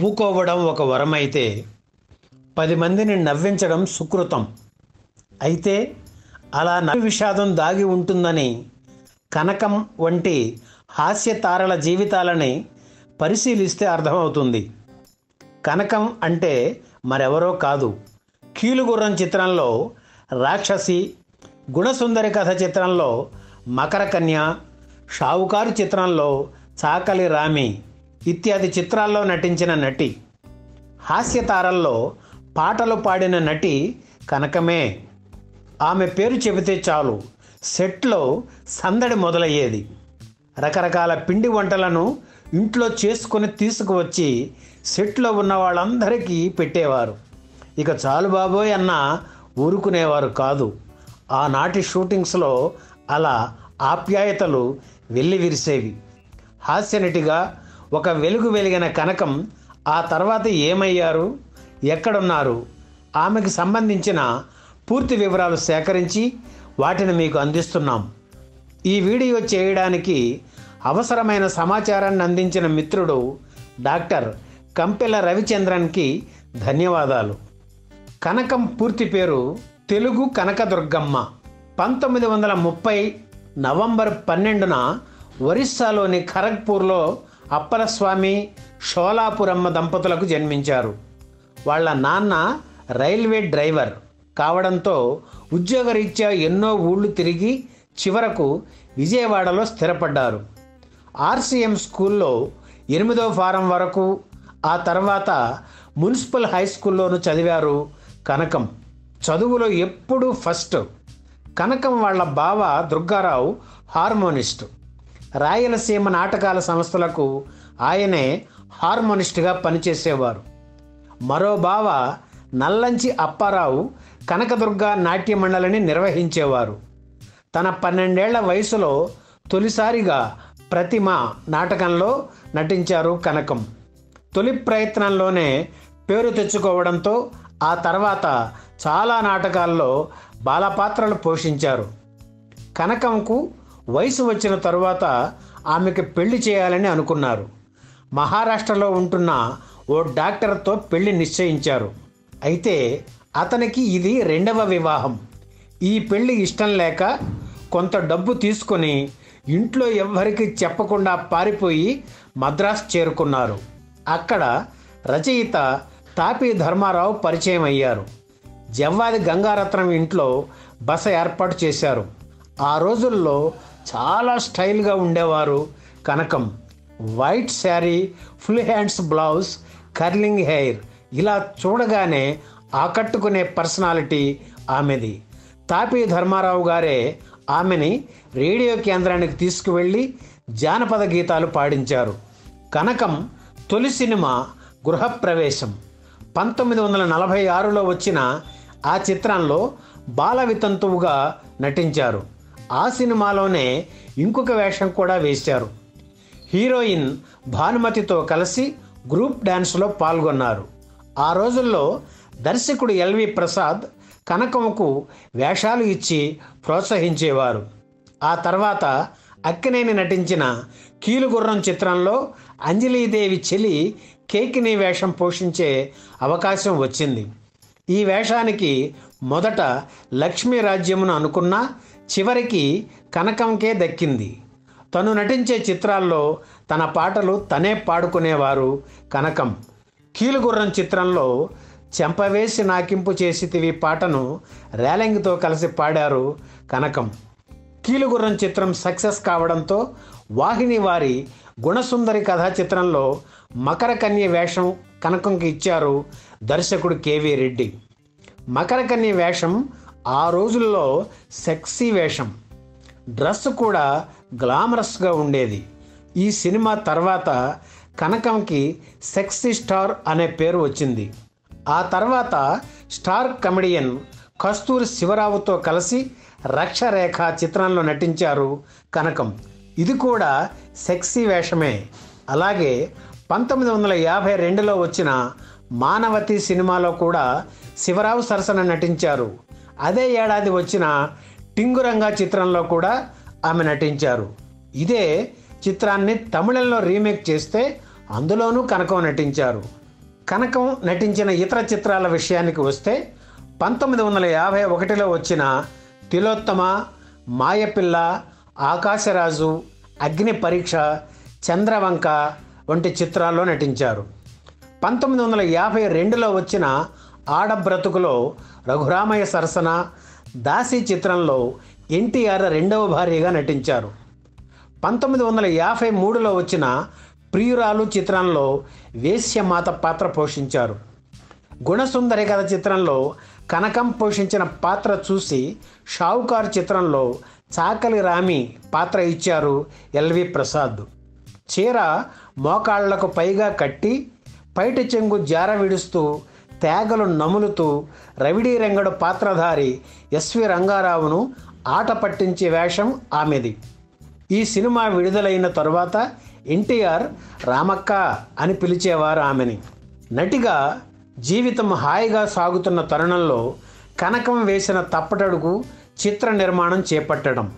నవ్వుకోవడం ఒక వరమైతే పది మందిని నవ్వించడం సుకృతం. అయితే అలా నవ్వి విషాదం దాగి ఉంటుందని కనకం వంటి హాస్య తారల జీవితాలని పరిశీలిస్తే అర్థమవుతుంది. కనకం అంటే మరెవరో కాదు. కీలుగుర్రం చిత్రంలో రాక్షసి గుణసుందరి కథ చిత్రంలో మకరకన్య షావుకారు చిత్రంలో చాకలి రామి ఇత్యాది చిత్రాల్లో నటించిన నటి. హాస్యతారల్లో పాటలు పాడిన నటి కనకమే. ఆమె పేరు చెబితే చాలు. సెట్లో సందడి మొదలయ్యేది. రకరకాల పిండి వంటలను ఇంట్లో చేసుకొని తీసుకువచ్చి సెట్లో ఉన్న వాళ్ళందరికీ పెట్టేవారు. ఇక చాలు బాబోయ్ అన్న ఊరుకునేవారు కాదు. ఆనాటి షూటింగ్స్లో అలా ఆప్యాయతలు వెళ్ళి విరిసేవి హాస్యనటిగా ఒక వెలుగు వెలిగిన కనకం ఆ తర్వాత ఏమయ్యారు? ఎక్కడున్నారు? ఆమెకు సంబంధించిన పూర్తి వివరాలు సేకరించి వాటిని మీకు అందిస్తున్నాం. ఈ వీడియో చేయడానికి అవసరమైన సమాచారాన్ని అందించిన మిత్రుడు డాక్టర్ కంపెల రవిచంద్రన్కి ధన్యవాదాలు. కనకం పూర్తి పేరు తెలుగు కనకదుర్గమ్మ. పంతొమ్మిది వందల ముప్పై నవంబర్ పన్నెండున ఒరిస్సాలోని ఖరగ్పూర్లో అప్పలస్వామి షోలాపురమ్మ దంపతులకు జన్మించారు. వాళ్ళ నాన్న రైల్వే డ్రైవర్ కావడంతో ఉద్యోగరీత్యా ఎన్నో ఊళ్ళు తిరిగి చివరకు విజయవాడలో స్థిరపడ్డారు. ఆర్సీఎం స్కూల్లో ఎనిమిదో ఫారం వరకు ఆ తర్వాత మున్సిపల్ హై స్కూల్లోనూ చదివారు కనకం. చదువులో ఎప్పుడూ ఫస్ట్. కనకం వాళ్ళ బావ దుర్గారావు హార్మోనిస్ట్. రాయలసీమ నాటకాల సంస్థలకు ఆయనే హార్మోనిస్ట్గా పనిచేసేవారు. మరో బావ నల్లంచి అప్పారావు కనకదుర్గ నాట్య మండలిని నిర్వహించేవారు. తన పన్నెండేళ్ళ వయసులో తొలిసారిగా ప్రతిమ నాటకంలో నటించారు కనకం. తొలి ప్రయత్నంలోనే పేరు తెచ్చుకోవడంతో ఆ తర్వాత చాలా నాటకాల్లో బాలపాత్రలు పోషించారు. కనకంకు వయసు వచ్చిన తరువాత ఆమెకు పెళ్ళి చేయాలని అనుకున్నారు. మహారాష్ట్రలో ఉంటున్న ఓ డాక్టర్తో పెళ్ళి నిశ్చయించారు. అయితే అతనికి ఇది రెండవ వివాహం. ఈ పెళ్ళి ఇష్టం లేక కొంత డబ్బు తీసుకొని ఇంట్లో ఎవ్వరికి చెప్పకుండా పారిపోయి మద్రాస్ చేరుకున్నారు. అక్కడ రచయిత తాపి ధర్మారావు పరిచయం అయ్యారు. జవ్వాది గంగారత్నం ఇంట్లో బస ఏర్పాటు చేశారు. ఆ రోజుల్లో చాలా స్టైల్గా ఉండేవారు. Kanakam white sari full hands blouse curling hair ఇలా చూడగానే ఆకట్టుకునే పర్సనాలిటీ ఆమెది. తాపి ధర్మారావు గారే ఆమెని రేడియో కేంద్రానికి తీసుకువెళ్ళి జానపద గీతాలు పాడించారు. కనకం తొలి సినిమా గృహప్రవేశం. పంతొమ్మిది వందల నలభై ఆరులో వచ్చిన ఆ చిత్రంలో బాల వితంతువుగా నటించారు. ఆ సినిమాలోనే ఇంకొక వేషం కూడా వేశారు. హీరోయిన్ భానుమతితో కలిసి గ్రూప్ డ్యాన్స్లో పాల్గొన్నారు. ఆ రోజుల్లో దర్శకుడు ఎల్వి ప్రసాద్ కనకంకు వేషాలు ఇచ్చి ప్రోత్సహించేవారు. ఆ తర్వాత అక్కినేని నటించిన కీలుగుర్రం చిత్రంలో అంజలీదేవి చెలి కేకిని వేషం పోషించే అవకాశం వచ్చింది. ఈ వేషానికి మొదట లక్ష్మీ రాజ్యమును అనుకున్నా చివరికి కనకంకే దక్కింది. తను నటించే చిత్రాల్లో తన పాటలు తనే పాడుకునేవారు కనకం. కీలుగుర్రం చిత్రంలో చెంపవేసి నాకింపు చేసితివి పాటను రేలంగితో కలిసి పాడారు కనకం. కీలుగుర్రం చిత్రం సక్సెస్ కావడంతో వాహిని వారి గుణసుందరి కథా చిత్రంలో మకరకన్య వేషం కనకంకి ఇచ్చారు దర్శకుడు కేవీ రెడ్డి. మకరకన్య వేషం ఆ రోజుల్లో సెక్సీ వేషం డ్రెస్ కూడా గ్లామరస్గా ఉండేది. ఈ సినిమా తర్వాత కనకంకి సెక్సీ స్టార్ అనే పేరు వచ్చింది. ఆ తర్వాత స్టార్ కమెడియన్ కస్తూరి శివరావుతో కలిసి రక్షరేఖ చిత్రంలో నటించారు కనకం. ఇది కూడా సెక్సీ వేషమే. అలాగే పంతొమ్మిది వందల యాభై రెండులో వచ్చిన మానవతి సినిమాలో కూడా శివరావు సరసన నటించారు. అదే ఏడాది వచ్చిన టింగురంగా చిత్రంలో కూడా ఆమె నటించారు. ఇదే చిత్రాన్ని తమిళంలో రీమేక్ చేస్తే అందులోనూ కనకం నటించారు. కనకం నటించిన ఇతర చిత్రాల విషయానికి వస్తే పంతొమ్మిది వందల యాభై ఒకటిలో వచ్చిన తిలోత్తమ మాయపిల్ల ఆకాశరాజు అగ్ని పరీక్ష చంద్రవంక వంటి చిత్రాల్లో నటించారు. పంతొమ్మిది వందల యాభై రెండులో వచ్చిన ఆడబ్రతుకులో రఘురామయ్య సరసన దాసి చిత్రంలో ఎన్టీఆర్ రెండవ భార్యగా నటించారు. పంతొమ్మిది వందల యాభై మూడులో వచ్చిన ప్రియురాలు చిత్రంలో వేశ్యమాత పాత్ర పోషించారు. గుణసుందరి కథ చిత్రంలో కనకం పోషించిన పాత్ర చూసి షావుకార్ చిత్రంలో చాకలి రామి పాత్ర ఇచ్చారు ఎల్వి ప్రసాద్. చీర మోకాళ్ళకు పైగా కట్టి పైటి చెంగు జార విడుస్తూ తేగలు నములుతూ రవిడీ రంగడు పాత్రధారి ఎస్వి రంగారావును ఆట పట్టించే వేషం ఆమెది. ఈ సినిమా విడుదలైన తరువాత ఎన్టీఆర్ రామక్క అని పిలిచేవారు ఆమెని. నటిగా జీవితం హాయిగా సాగుతున్న తరుణంలో కనకం వేసిన తప్పటడుగు చిత్ర నిర్మాణం చేపట్టడం.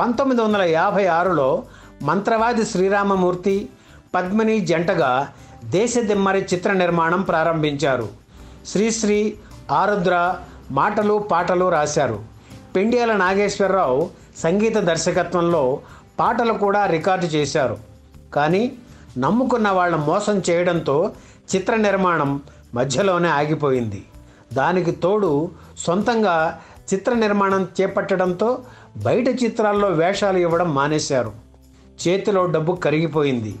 పంతొమ్మిది వందల యాభై ఆరులో మంత్రవాది శ్రీరామమూర్తి పద్మిని జంటగా దేశదిమ్మరి చిత్ర నిర్మాణం ప్రారంభించారు. శ్రీశ్రీ ఆరుద్ర మాటలు పాటలు రాశారు. పెండియాల నాగేశ్వరరావు సంగీత దర్శకత్వంలో పాటలు కూడా రికార్డు చేశారు. కానీ నమ్ముకున్న వాళ్ళ మోసం చేయడంతో చిత్ర నిర్మాణం మధ్యలోనే ఆగిపోయింది. దానికి తోడు సొంతంగా చిత్ర నిర్మాణం చేపట్టడంతో బయట చిత్రాల్లో వేషాలు ఇవ్వడం మానేశారు. చేతిలో డబ్బు కరిగిపోయింది.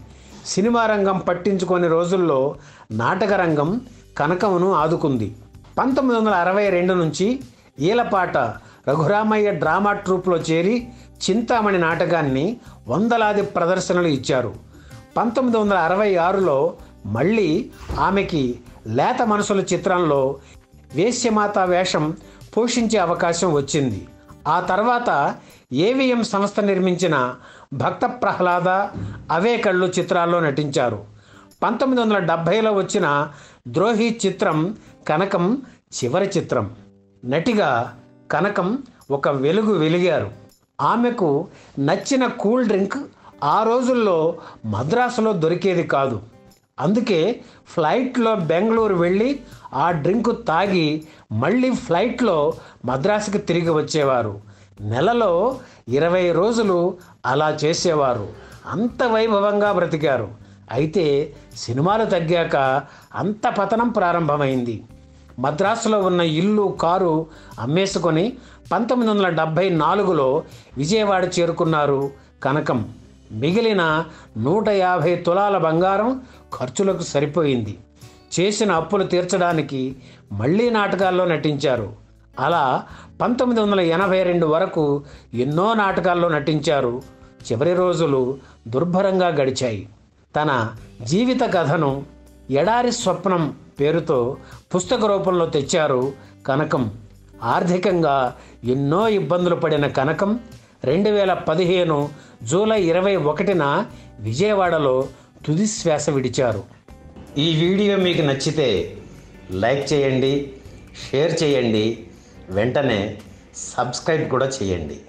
సినిమా రంగం పట్టించుకొని రోజుల్లో నాటక రంగం కనకమును ఆదుకుంది. పంతొమ్మిది వందల అరవై రెండు నుంచి ఈలపాట రఘురామయ్య డ్రామా ట్రూప్లో చేరి చింతామణి నాటకాన్ని వందలాది ప్రదర్శనలు ఇచ్చారు. పంతొమ్మిది వందల అరవై ఆరులో మళ్ళీ ఆమెకి లేత మనసుల చిత్రంలో వేశ్యమాత వేషం పోషించే అవకాశం వచ్చింది. ఆ తర్వాత ఏవిఎం సంస్థ నిర్మించిన భక్త ప్రహ్లాద అవే కళ్ళు చిత్రాల్లో నటించారు. పంతొమ్మిది వందల డెబ్భైలో వచ్చిన ద్రోహి చిత్రం కనకం చివరి చిత్రం. నటిగా కనకం ఒక వెలుగు వెలిగారు. ఆమెకు నచ్చిన కూల్ డ్రింక్ ఆ రోజుల్లో మద్రాసులో దొరికేది కాదు. అందుకే ఫ్లైట్లో బెంగళూరు వెళ్ళి ఆ డ్రింక్ తాగి మళ్ళీ ఫ్లైట్లో మద్రాసుకి తిరిగి వచ్చేవారు. నెలలో ఇరవై రోజులు అలా చేసేవారు. అంత వైభవంగా బ్రతికారు. అయితే సినిమాలు తగ్గాక అంత పతనం ప్రారంభమైంది. మద్రాసులో ఉన్న ఇల్లు కారు అమ్మేసుకొని పంతొమ్మిది వందల డెబ్భై నాలుగులో విజయవాడ చేరుకున్నారు కనకం. మిగిలిన నూట యాభై తులాల బంగారం ఖర్చులకు సరిపోయింది. చేసిన అప్పులు తీర్చడానికి మళ్ళీ నాటకాల్లో నటించారు. అలా పంతొమ్మిది వందల ఎనభై రెండు వరకు ఎన్నో నాటకాల్లో నటించారు. చివరి రోజులు దుర్భరంగా గడిచాయి. తన జీవిత కథను ఎడారి స్వప్నం పేరుతో పుస్తక రూపంలో తెచ్చారు కనకం. ఆర్థికంగా ఎన్నో ఇబ్బందులు పడిన కనకం రెండు వేల పదిహేను జూలై ఇరవై ఒకటిన విజయవాడలో తుది శ్వాస విడిచారు. ఈ వీడియో మీకు నచ్చితే లైక్ చేయండి షేర్ చేయండి వెంటనే సబ్స్క్రైబ్ కూడా చేయండి.